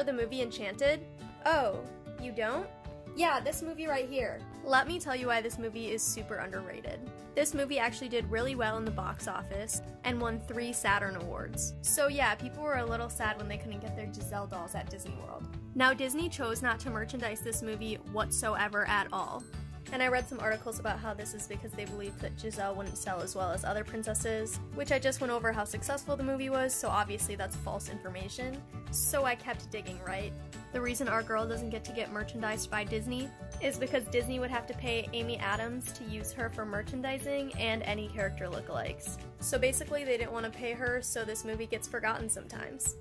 Remember the movie Enchanted? Oh, you don't? Yeah, this movie right here. Let me tell you why this movie is super underrated. This movie actually did really well in the box office and won three Saturn Awards. So, yeah, people were a little sad when they couldn't get their Giselle dolls at Disney World. Now, Disney chose not to merchandise this movie whatsoever at all. And I read some articles about how this is because they believed that Giselle wouldn't sell as well as other princesses, which I just went over how successful the movie was, so obviously that's false information. So I kept digging, right? The reason our girl doesn't get to get merchandised by Disney is because Disney would have to pay Amy Adams to use her for merchandising and any character lookalikes. So basically, they didn't want to pay her, so this movie gets forgotten sometimes.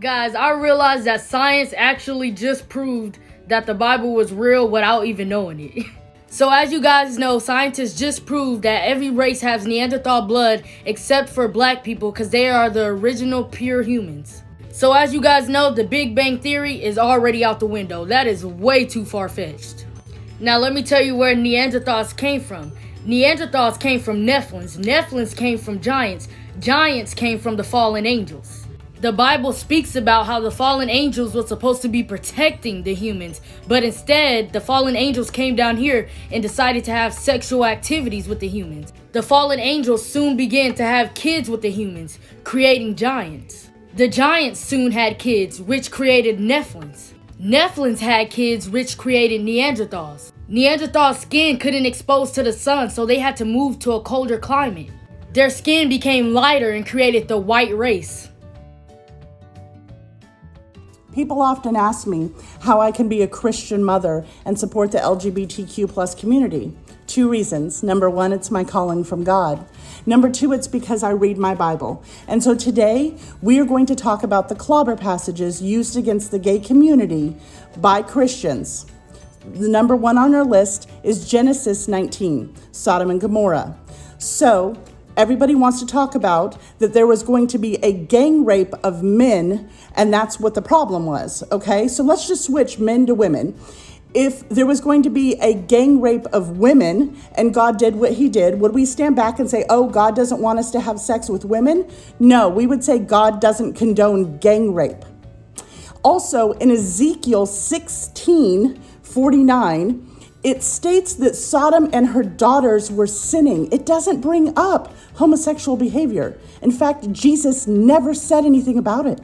Guys, I realized that science actually just proved that the Bible was real without even knowing it. So as you guys know, scientists just proved that every race has Neanderthal blood except for black people because they are the original pure humans. So as you guys know, the Big Bang Theory is already out the window. That is way too far-fetched. Now let me tell you where Neanderthals came from. Neanderthals came from Nephilims. Nephilims came from giants. Giants came from the fallen angels the Bible speaks about how the fallen angels were supposed to be protecting the humans, but instead, the fallen angels came down here and decided to have sexual activities with the humans. The fallen angels soon began to have kids with the humans, creating giants. The giants soon had kids, which created Nephilims. Nephilims had kids, which created Neanderthals. Neanderthal skin couldn't expose to the sun, so they had to move to a colder climate. Their skin became lighter and created the white race. People often ask me how I can be a Christian mother and support the LGBTQ plus community. Two reasons. Number one, it's my calling from God. Number two, it's because I read my Bible. And so today, we are going to talk about the clobber passages used against the gay community by Christians. The number one on our list is Genesis 19, Sodom and Gomorrah. So everybody wants to talk about that there was going to be a gang rape of men, and that's what the problem was. Okay, so let's just switch men to women. If there was going to be a gang rape of women and God did what he did, would we stand back and say, oh, God doesn't want us to have sex with women? No, we would say God doesn't condone gang rape. Also, in Ezekiel 16 49, it states that Sodom and her daughters were sinning. It doesn't bring up homosexual behavior. In fact, Jesus never said anything about it.